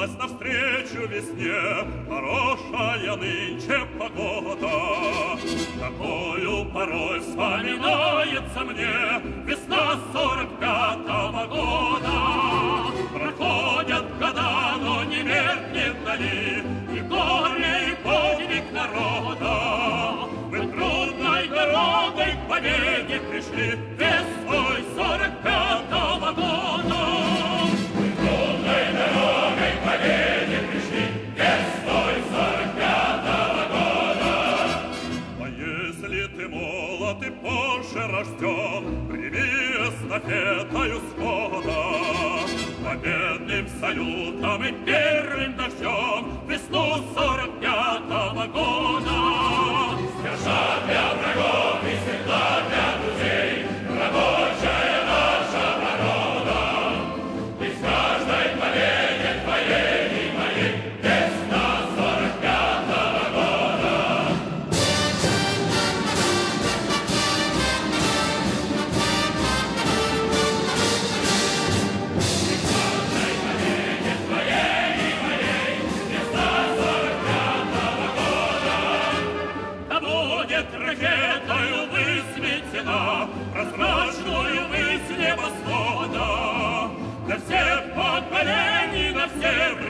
повернулась навстречу весне Хорошая нынче погода. Такою порой вспоминается мне Весна сорок пятого года. Проходят года, но не меркнет вдали И горе, и подвиг народа. Мы трудной дорогой к победе пришли позже рожден, Прими эстафетою схода. Победным салютом и первым дождем la